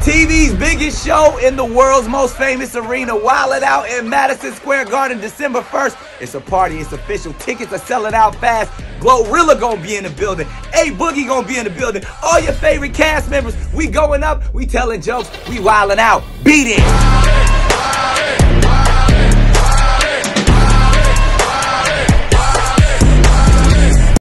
TV's biggest show in the world's most famous arena, Wild 'N Out in Madison Square Garden, December 1st. It's a party, it's official. Tickets are selling out fast. Glorilla gonna be in the building. A Boogie gonna be in the building. All your favorite cast members. We going up, we telling jokes, we wilding out. Beat it.